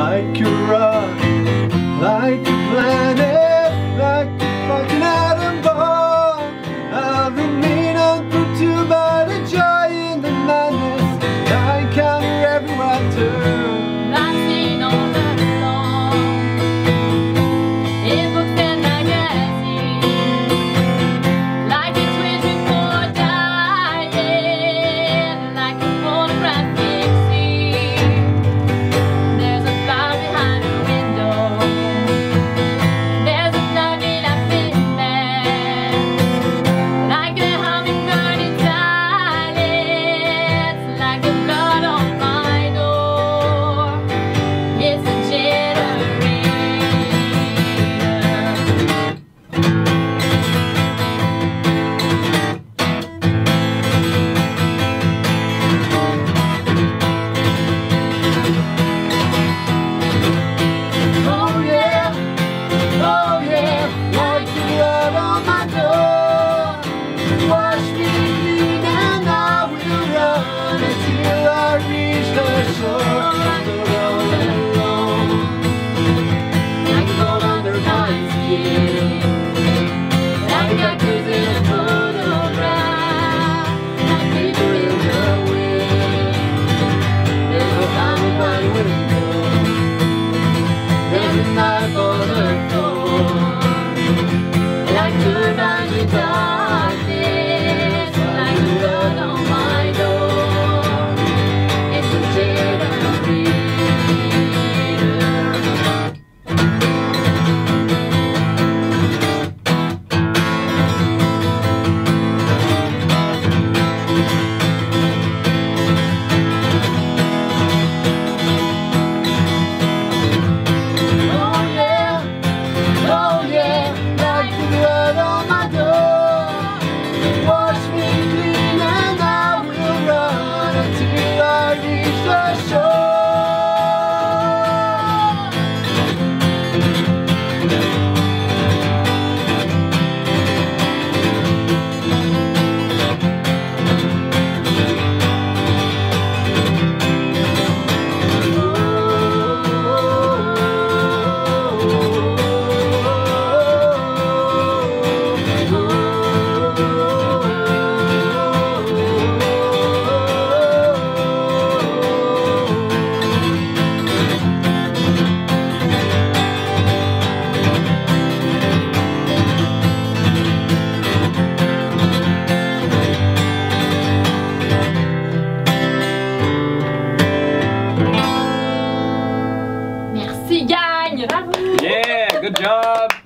like a rock, like Yeah, good job.